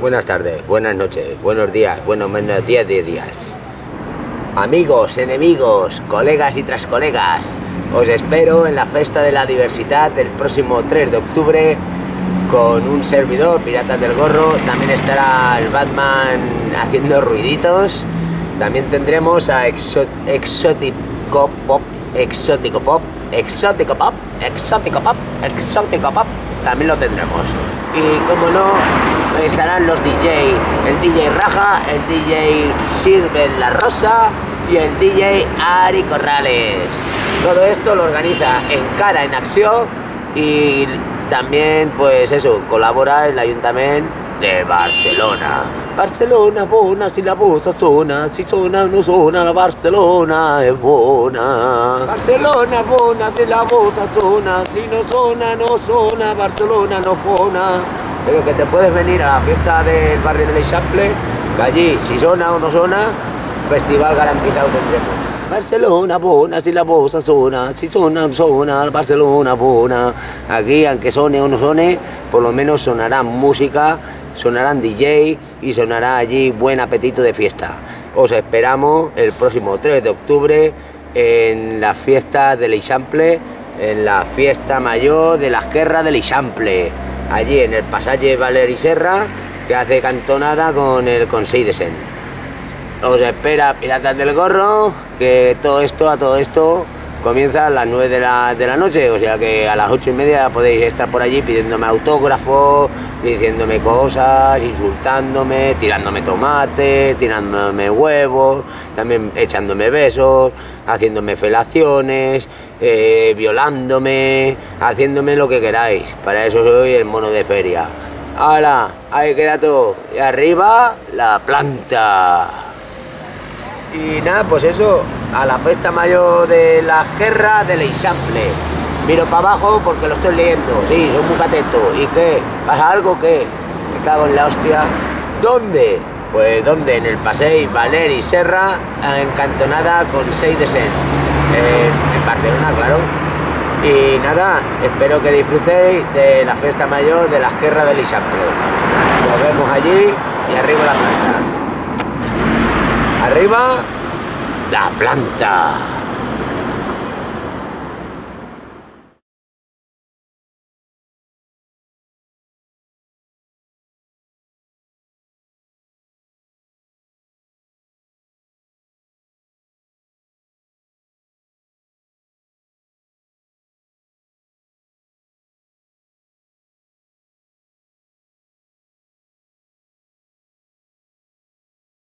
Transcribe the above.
Buenas tardes, buenas noches, buenos días, buenos menos días de días. Amigos, enemigos, colegas y tras colegas, os espero en la Festa de la Diversidad el próximo 3 de octubre con un servidor, Piratas del Gorro. También estará el Batman haciendo ruiditos. También tendremos a Exótico Pop, Exótico Pop, Exótico Pop, Exótico Pop, Exótico Pop. También lo tendremos. Y como no, estarán los DJ, el DJ Raja, el DJ Sirven La Rosa y el DJ Ari Corrales. Todo esto lo organiza En Cara en Acción y también, pues eso, colabora el Ayuntamiento de Barcelona. Barcelona buena si la bosa suena, si suena no suena, la Barcelona es buena. Barcelona buena si la bosa suena, si no suena no suena, Barcelona no buena. Pero que te puedes venir a la fiesta del barrio de L'Eixample, que allí si suena o no suena, festival garantizado tendremos. Barcelona buena, si la voz suena, si suena, suena, Barcelona buena. Aquí, aunque suene o no suene, por lo menos sonará música, sonarán DJ y sonará allí buen apetito de fiesta. Os esperamos el próximo 3 de octubre en la fiesta del Eixample, en la fiesta mayor de las guerras del Eixample, allí en el pasaje Valeri Serra, que hace cantonada con el Consejo de Sen os espera Piratas del Gorro, que todo esto, a todo esto, comienza a las 9 de la, de la noche, o sea que a las 8 y media podéis estar por allí pidiéndome autógrafos, diciéndome cosas, insultándome, tirándome tomates, tirándome huevos, también echándome besos, haciéndome felaciones, eh, violándome, haciéndome lo que queráis. Para eso soy el mono de feria. ¡Hala! Ahí queda todo. Y arriba, la planta. Y nada, pues eso, a la fiesta mayor de la guerra del Eixample. Miro para abajo porque lo estoy leyendo, sí, soy muy atento. ¿Y qué? ¿Pasa algo qué? Me cago en la hostia. ¿Dónde? Pues ¿dónde? En el Paseo Valeri Serra, encantonada con 6 de Sen. en Barcelona, claro. Y nada, espero que disfrutéis de la fiesta mayor de la guerra del Eixample. Nos vemos allí y arriba la planta. Arriba, la planta.